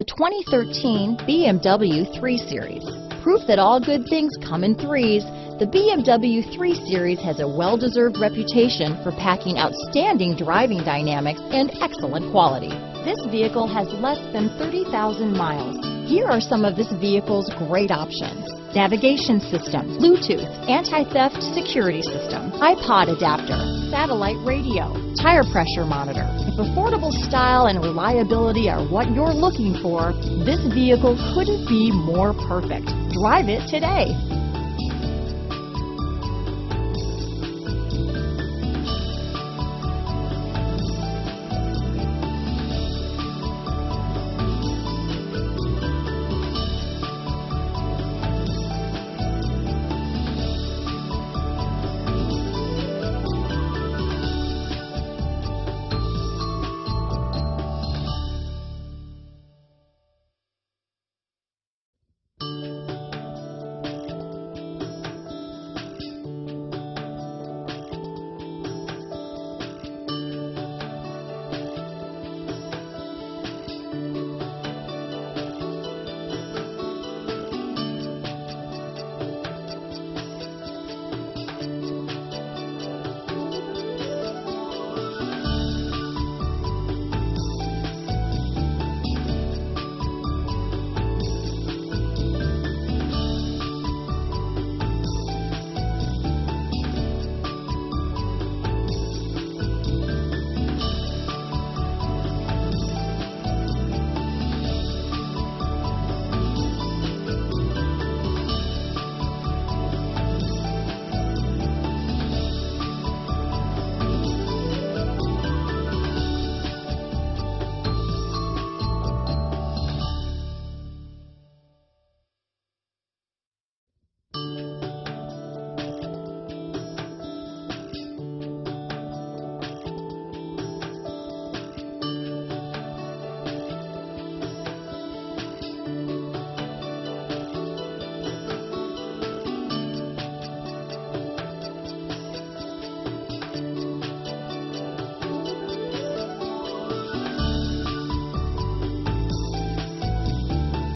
The 2013 BMW 3 Series. Proof that all good things come in threes, the BMW 3 Series has a well-deserved reputation for packing outstanding driving dynamics and excellent quality. This vehicle has less than 30,000 miles. Here are some of this vehicle's great options. Navigation system, Bluetooth, anti-theft security system, iPod adapter, satellite radio, tire pressure monitor. If affordable style and reliability are what you're looking for, this vehicle couldn't be more perfect. Drive it today.